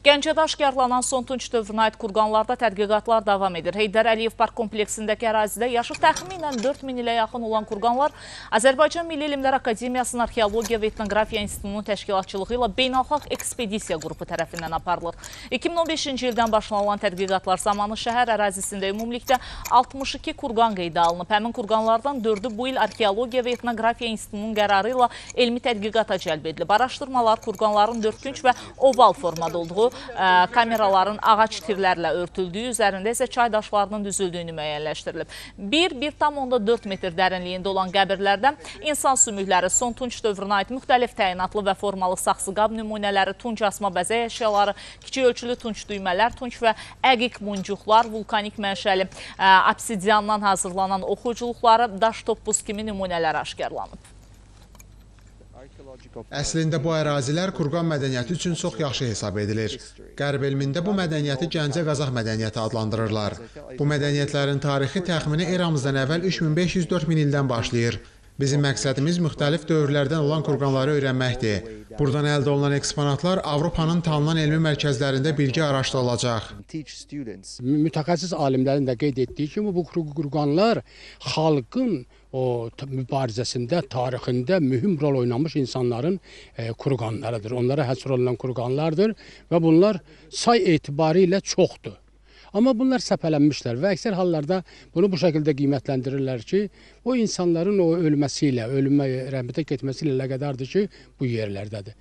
Gəncədə aşkarlanan son tunç dövrünə aid kurqanlarda tədqiqatlar davam edir. Heydər Əliyev Park kompleksindəki ərazidə yaşı təxminən 4000 ilə yaxın olan kurqanlar Azərbaycan Milli Elmlər Akademiyasının Arxeologiya və Etnografiya İnstitutunun təşkilatçılığı ilə beynəlxalq ekspedisiya qrupu tərəfindən aparılır. 2015-ci ildən başlanılan tədqiqatlar zamanı şəhər ərazisində ümumilikdə 62 kurqan qeydə alınıb. Həmin kurqanlardan 4-ü bu il Arxeologiya və Etnografiya İnstitutunun qərarı ilə elmi tədqiqata cəlb edilib. Araşdırmalar kurqanların dörtkünc və oval formada olduğu, kameraların ağac tirlərlə örtüldüyü, üzərində isə çay daşlarının düzüldüyünü müəyyənləşdirilib. 1-1,4 metr dərinliyində olan qəbirlərdən insan sümükləri, son tunç dövrünə aid müxtəlif təyinatlı və formalı saxsı qab nümunələri, tunç asma bəzək əşyaları, kiçik ölçülü tunç düymələr, tunç və əqiq muncuqlar, vulkanik mənşəli ə, obsidiandan hazırlanan oxuculuqları, daş topbuz kimi nümunələr aşkarlanıb. Əslində bu ərazilər kurqan mədəniyyəti üçün çox yaxşı hesab edilir. Qərb elmində bu mədəniyyəti Gəncə Qazax mədəniyyəti adlandırırlar. Bu mədəniyyətlərin tarixi təxmini eramızdan əvvəl 3500-4000 ildən başlayır. Bizim məqsədimiz müxtəlif dövrlərdən olan kurqanları öyrənməkdir. Buradan əldə olunan eksponatlar Avropanın tanınan elmi mərkəzlərində bilgi araşdırılacaq. mütəxəssis alimlərin də qeyd etdiyi kimi bu qurğanlar xalqın o mübarizəsində, tarixində mühüm rol oynamış insanların e, qurğanlarıdır. Onlara həsr olunan qurğanlardır və bunlar say etibarı ilə çoxdur. Amma bunlar səpələnmişlər və əksər hallarda bunu bu şəkildə qiymətləndirirlər ki, o insanların o ölməsi ilə, ölümə, rəhmətə getməsi ilə əlaqədardır ki, bu yerlərdədir.